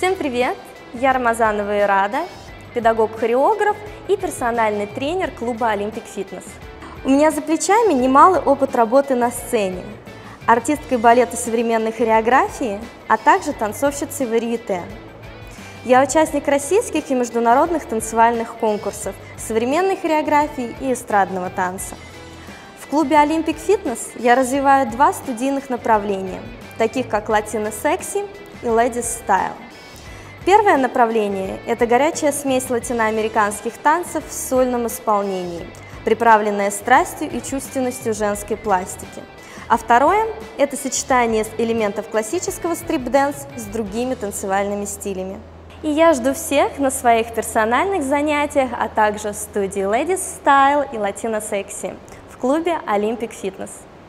Всем привет! Я Рамазанова Ирада, педагог-хореограф и персональный тренер клуба «Олимпик Фитнес». У меня за плечами немалый опыт работы на сцене, артисткой балета современной хореографии, а также танцовщицей варьете. Я участник российских и международных танцевальных конкурсов современной хореографии и эстрадного танца. В клубе «Олимпик Фитнес» я развиваю два студийных направления, таких как «Latino Sexy» и «Ladies Style». Первое направление – это горячая смесь латиноамериканских танцев в сольном исполнении, приправленная страстью и чувственностью женской пластики. А второе – это сочетание элементов классического strip dance с другими танцевальными стилями. И я жду всех на своих персональных занятиях, а также в студии Ladies Style и Latino Sexy в клубе Olympic Fitness.